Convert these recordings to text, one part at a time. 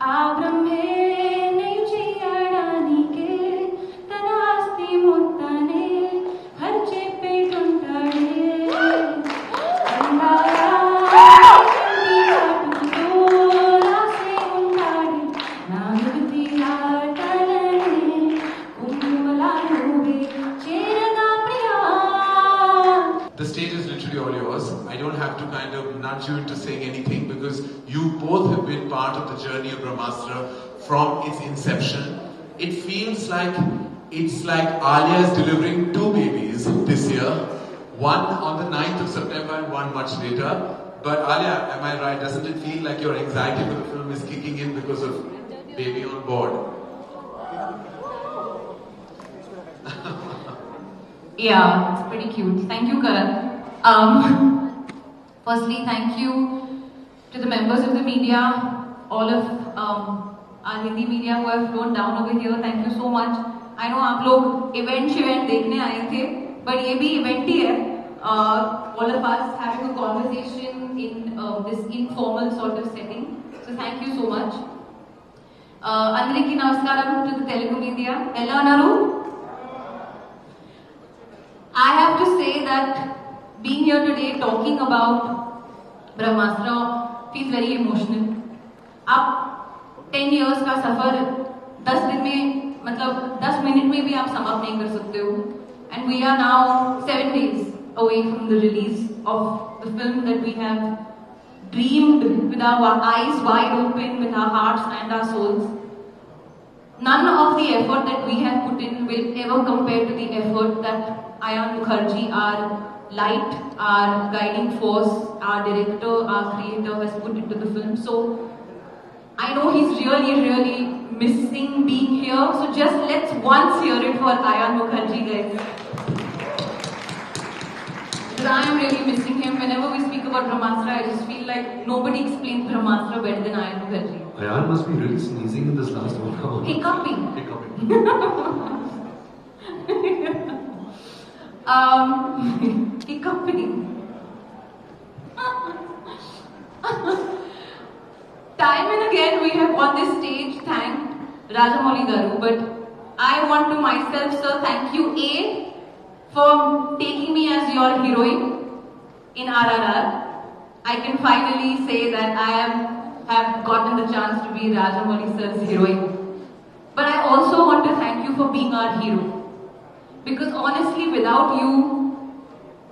Ábrame. All yours. I don't have to kind of nudge you into saying anything because you both have been part of the journey of Brahmastra from its inception. It feels like it's like Alia is delivering two babies this year, one on the 9th of September and one much later. But Alia, am I right? Doesn't it feel like your anxiety for the film is kicking in because of baby on board? Yeah, it's pretty cute. Thank you, Karan. Um, firstly, thank you to the members of the media, all of um, our Hindi media who have flown down over here. Thank you so much. I know आप लोग event event देखने आए थे, but ये भी event ही है. Uh, all of us having a conversation in uh, this informal sort of setting. So thank you so much. Uh, అందరికీ నమస్కారం to the Telugu media. ఎలా ఉన్నారు? I have to say that Being here today talking about Brahmastra feels very emotional. आप 10 years का सफ़र 10 दिन में मतलब 10 minute में भी आप समाप्त नहीं कर सकते हो and we are now 7 days away from the release of the film that we have dreamed with our eyes wide open with our hearts and our souls None of the effort that we have put in will ever compare to the effort that Ayan Mukherjee, our light, our guiding force, our director, our creator has put into the film. So I know he's really, really missing being here. So just let's once hear it for Ayan Mukherjee, guys. Because I am really missing him. Whenever we speak about Brahmastra, I just feel like nobody explains Brahmastra better than Ayan Mukherjee. Ayan must be really sneezing in this last one hour. Hiccuping. Hiccuping. Um, hiccuping. Time and again we have on this stage thanked Rajamouli Garu, but I want to myself, sir, thank you A for taking me as your heroine in RRR. I can finally say that I am have gotten the chance to be Rajamouli sir's heroine. But I also want to thank you for being our hero. Because honestly, without you,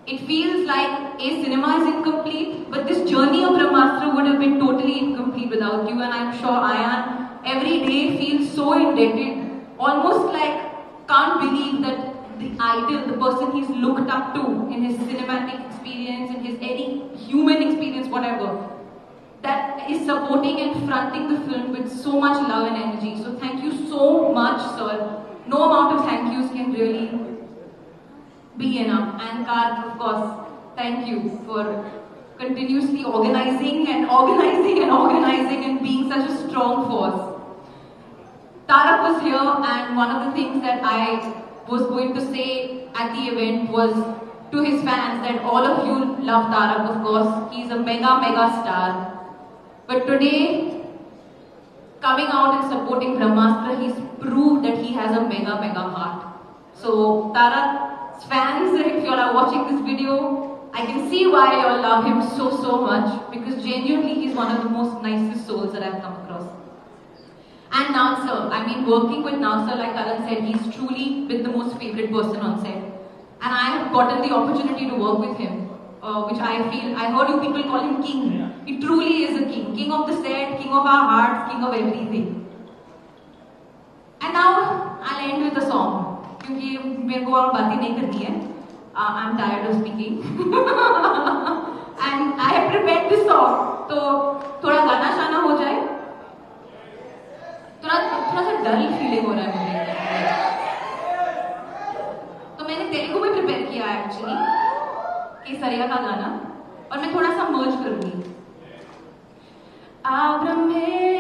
it feels like a cinema is incomplete, but this journey of Brahmastra would have been totally incomplete without you. And I'm sure Ayan every day feels so indebted, almost like can't believe that the idol, the person he's looked up to in his cinematic experience, in his any human experience, whatever, that is supporting and fronting the film with so much love and energy. So thank you so much, sir. No amount of thank yous can really be enough. And Karth, of course, thank you for continuously organizing and organizing and organizing and being such a strong force. Tarak was here, and one of the things that I was going to say at the event was to his fans that all of you love Tarak, of course. He's a mega, mega star. But today, coming out and supporting Brahmastra, he's proved that he has a mega, mega heart. So, Tarak's fans, if you all are watching this video, I can see why you all love him so, so much because genuinely he's one of the most nicest souls that I've come across. And Nag, sir, I mean, working with Nag, sir, like Karan said, he's truly been the most favorite person on set. And I have gotten the opportunity to work with him, uh, which I feel, I heard you people call him king. Yeah. He truly is a king, king of the set, king of our hearts, king of everything. And now, I'll end with a song. because मेरे को और बातें नहीं करनी है I am tired of speaking and I have prepared this song तो feeling हो रहा है मुझे तो मैंने तेलुगु में प्रिपेयर किया है एक्चुअली केसरिया का गाना, और मैं थोड़ा सा मर्ज करूँगी। आ ब्रह्मे